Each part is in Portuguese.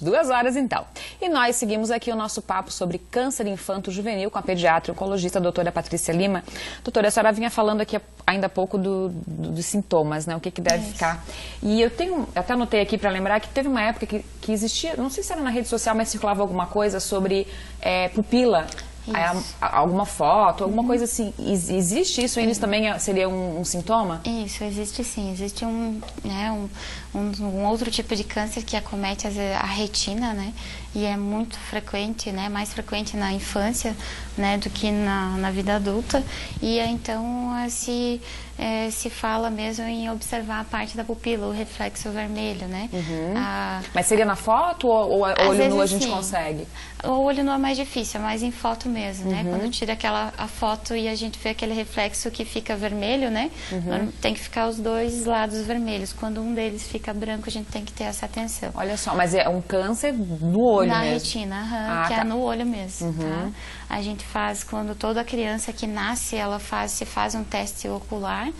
Duas horas então. E nós seguimos aqui o nosso papo sobre câncer infanto-juvenil com a pediatra e oncologista a doutora Patrícia Lima. Doutora, a senhora vinha falando aqui ainda há pouco do, do, dos sintomas, né? O que, que deve Isso. ficar. E eu tenho, até anotei aqui para lembrar que teve uma época que, que existia, não sei se era na rede social, mas circulava alguma coisa sobre é, pupila alguma foto, alguma uhum. coisa assim. Existe isso? Eles também é, seria um, um, sintoma? Isso, existe sim. Existe um, né, um, um, um, outro tipo de câncer que acomete a retina, né? E é muito frequente, né? Mais frequente na infância, né? Do que na, na vida adulta. E então se, é, se fala mesmo em observar a parte da pupila, o reflexo vermelho, né? Uhum. A... Mas seria na foto ou, ou olho nu a gente sim. consegue? O olho nu é mais difícil, é mais em foto mesmo, né? uhum. Quando tira aquela a foto e a gente vê aquele reflexo que fica vermelho, né? Uhum. Tem que ficar os dois lados vermelhos. Quando um deles fica branco, a gente tem que ter essa atenção. Olha só, mas é um câncer no olho Na mesmo? Na retina, ah, que é tá. é no olho mesmo, tá? Uhum. A gente faz, quando toda criança que nasce, ela faz, se faz um teste ocular,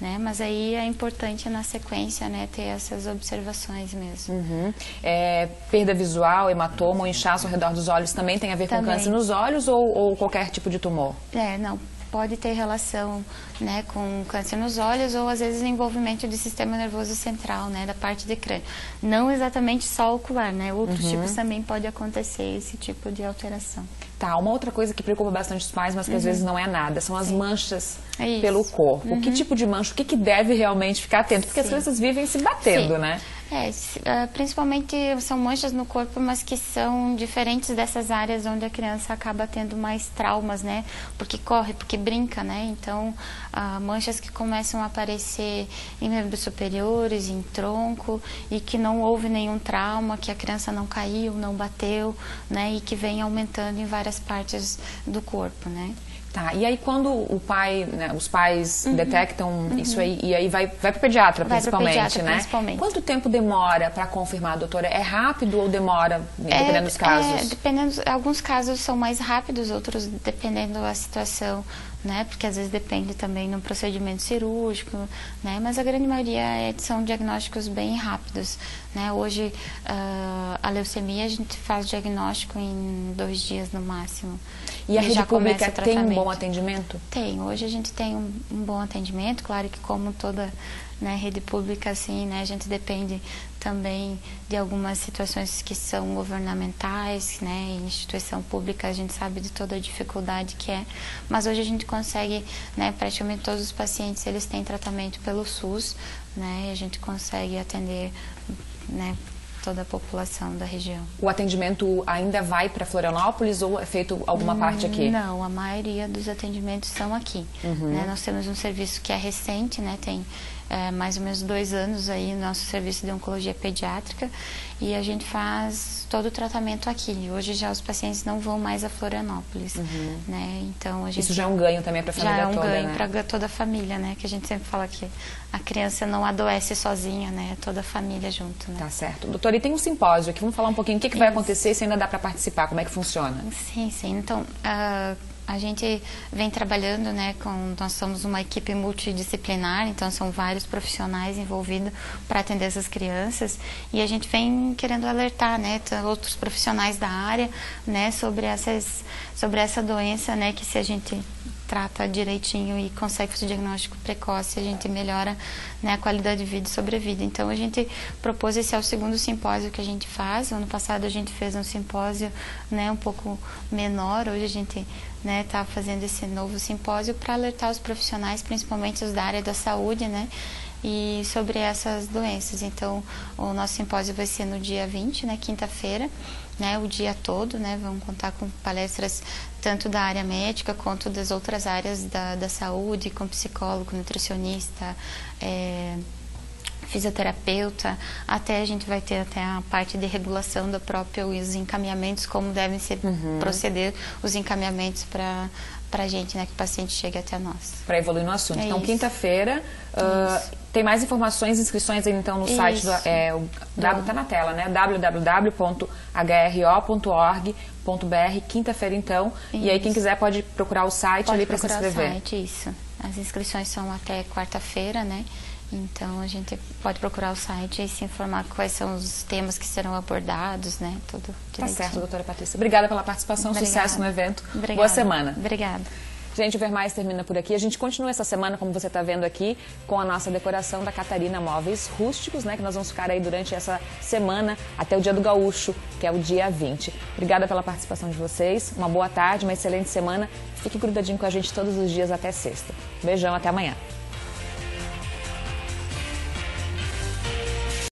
né? Mas aí é importante na sequência, né, ter essas observações mesmo. Uhum. É, perda visual, hematoma ou inchaço ao redor dos olhos também tem a ver também. com câncer nos olhos ou, ou qualquer tipo de tumor? É, não, pode ter relação né, com câncer nos olhos ou às vezes envolvimento do sistema nervoso central, né, da parte de crânio. Não exatamente só ocular, né? Outros uhum. tipos também pode acontecer esse tipo de alteração. Tá, uma outra coisa que preocupa bastante os pais, mas que uhum. às vezes não é nada, são as Sim. manchas é pelo corpo. Uhum. Que tipo de mancha? O que, que deve realmente ficar atento? Porque Sim. as crianças vivem se batendo, Sim. né? É, é, principalmente são manchas no corpo, mas que são diferentes dessas áreas onde a criança acaba tendo mais traumas, né? Porque corre, porque brinca, né? Então, ah, manchas que começam a aparecer em membros superiores, em tronco, e que não houve nenhum trauma, que a criança não caiu, não bateu, né? E que vem aumentando em várias partes do corpo, né? Tá, e aí quando o pai, né, os pais uhum. detectam uhum. isso aí, e aí vai, vai para pediatra, vai principalmente, pediatra, né? Principalmente. Quanto tempo demora para confirmar, doutora? É rápido ou demora, dependendo é, dos casos? É, dependendo, alguns casos são mais rápidos, outros dependendo da situação né? Porque às vezes depende também do procedimento cirúrgico, né? Mas a grande maioria é, são diagnósticos bem rápidos, né? Hoje uh, a leucemia a gente faz diagnóstico em dois dias no máximo. E a rede pública tem um bom atendimento? Tem. Hoje a gente tem um, um bom atendimento, claro que como toda né, rede pública assim, né, a gente depende também de algumas situações que são governamentais, né, instituição pública, a gente sabe de toda a dificuldade que é, mas hoje a gente consegue, né, praticamente todos os pacientes eles têm tratamento pelo SUS, né, e a gente consegue atender, né, toda a população da região. O atendimento ainda vai para Florianópolis ou é feito alguma parte aqui? Não, a maioria dos atendimentos são aqui. Uhum. Né? Nós temos um serviço que é recente, né? tem é, mais ou menos dois anos aí no nosso serviço de oncologia pediátrica e a gente faz todo o tratamento aqui. Hoje já os pacientes não vão mais a Florianópolis, uhum. né? Então a gente isso já é um ganho também para a família toda. Já é um ganho né? para toda a família, né? Que a gente sempre fala que a criança não adoece sozinha, né? Toda a família junto, né? Tá certo. Doutora, e tem um simpósio aqui. Vamos falar um pouquinho o que, que vai acontecer se ainda dá para participar. Como é que funciona? Sim, sim. Então uh, a gente vem trabalhando, né, com, nós somos uma equipe multidisciplinar, então são vários profissionais envolvidos para atender essas crianças. E a gente vem querendo alertar, né, outros profissionais da área, né, sobre essas, sobre essa doença, né, que se a gente trata direitinho e consegue fazer diagnóstico precoce, a gente melhora né, a qualidade de vida e sobrevida. Então a gente propôs esse é o segundo simpósio que a gente faz. ano passado a gente fez um simpósio né, um pouco menor, hoje a gente está né, tá fazendo esse novo simpósio para alertar os profissionais, principalmente os da área da saúde, né? E sobre essas doenças. Então, o nosso simpósio vai ser no dia 20, né, quinta-feira, né, o dia todo, né? Vamos contar com palestras tanto da área médica quanto das outras áreas da, da saúde, com psicólogo, nutricionista, é, fisioterapeuta, até a gente vai ter até a parte de regulação do próprio os encaminhamentos, como devem ser uhum. proceder os encaminhamentos para para a gente, né, que o paciente chegue até nós. Para evoluir no assunto. É então, quinta-feira, uh, tem mais informações, inscrições aí, então no isso. site, do, é, o W está na tela, né, www.hro.org.br, quinta-feira então, isso. e aí quem quiser pode procurar o site pode ali para se inscrever. o site, isso. As inscrições são até quarta-feira, né, Então a gente pode procurar o site e se informar quais são os temas que serão abordados, né? Tudo Tá certo, doutora Patrícia. Obrigada pela participação, Obrigada. sucesso no evento. Obrigada. Boa semana. Obrigada. Gente, o Ver Mais termina por aqui. A gente continua essa semana, como você está vendo aqui, com a nossa decoração da Catarina Móveis Rústicos, né? Que nós vamos ficar aí durante essa semana até o Dia do Gaúcho, que é o dia 20. Obrigada pela participação de vocês. Uma boa tarde, uma excelente semana. Fique grudadinho com a gente todos os dias até sexta. Beijão, até amanhã.